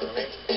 Right.